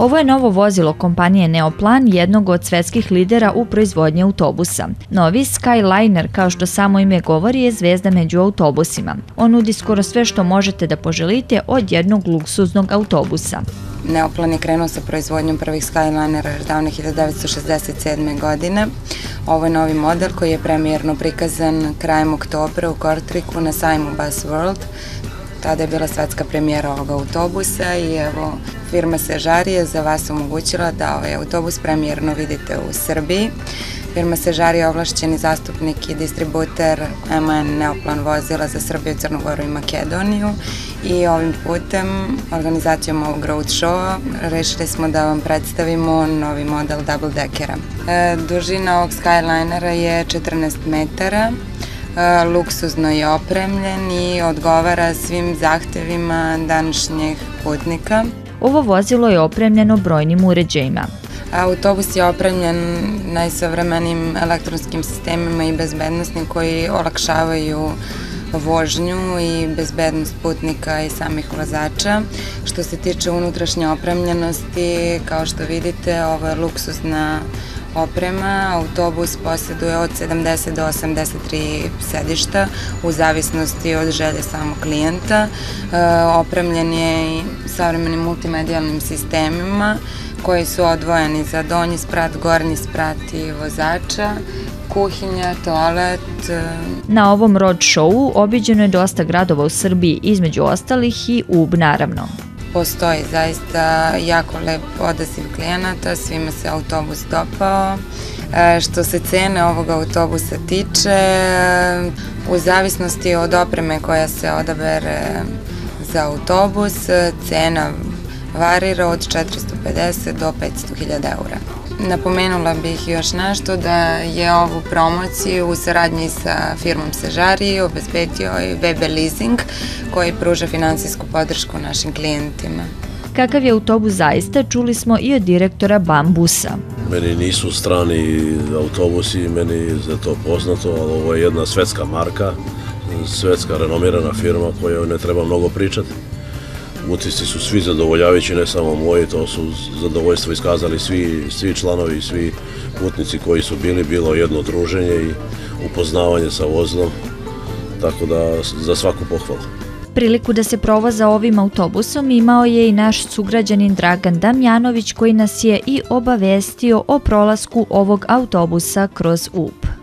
Ovo je novo vozilo kompanije Neoplan, jednog od svetskih lidera u proizvodnji autobusa. Novi Skyliner, kao što samo ime govori, je zvezda među autobusima. On nudi skoro sve što možete da poželite od jednog luksuznog autobusa. Neoplan je krenuo sa proizvodnjom prvih Skylinera još davne 1967. godine. Ovo je novi model koji je premijerno prikazan krajem oktobra u Kortriku na sajmu Bus World. Tada je bila svetska premijera ovog autobusa i evo firma Sežari je za vas omogućila da ovaj autobus premijerno vidite u Srbiji. Firma Sežari je ovlašćeni zastupnik i distributer MN Neoplan vozila za Srbiju, Crnogoru i Makedoniju i ovim putem, organizacijom ovog road showa, rešili smo da vam predstavimo novi model double deckera. E, dužina ovog Skylinera je 14 metara, luksuzno je opremljen i odgovara svim zahtevima današnjih putnika. Ovo vozilo je opremljeno brojnim uređajima. Autobus je opremljen najsavremenim elektronskim sistemima i bezbednostnim koji olakšavaju vožnju i bezbednost putnika i samih vozača. Što se tiče unutrašnje opremljenosti, kao što vidite, ovo je luksuzna oprema. Autobus posjeduje od 70 do 83 sedišta u zavisnosti od želje samog klijenta. E, opremljen je i savremenim multimedijalnim sistemima koji su odvojeni za donji sprat, gornji sprat i vozača kuhinja, toalet. E, Na ovom road showu obiđeno je dosta gradova u Srbiji, između ostalih i Ub naravno. Postoji zaista jako lep odaziv klijenata, svima se autobus dopao. E, što se cene ovog autobusa tiče, u zavisnosti od opreme koja se odabere za autobus, cena varira od 450 do 500.000 eura. Napomenula bih još nešto da je ovu promociju u saradnji sa firmom Sežari obezbedio i Webe Leasing koji pruža finansijsku podršku našim klijentima. Kakav je autobus zaista, čuli smo i od direktora Bambusa. Meni nisu strani autobusi, meni za to poznato, ali ovo je jedna svetska marka, svetska renomirana firma koja ne treba mnogo pričati utisci su svi zadovoljavajući, ne samo moji, to su zadovoljstvo iskazali svi, svi članovi, svi putnici koji su bili, bilo jedno druženje i upoznavanje sa vozilom, tako da za svaku pohvalu. Priliku da se provoza ovim autobusom imao je i naš sugrađanin Dragan Damjanović koji nas je i obavestio o prolasku ovog autobusa kroz UP.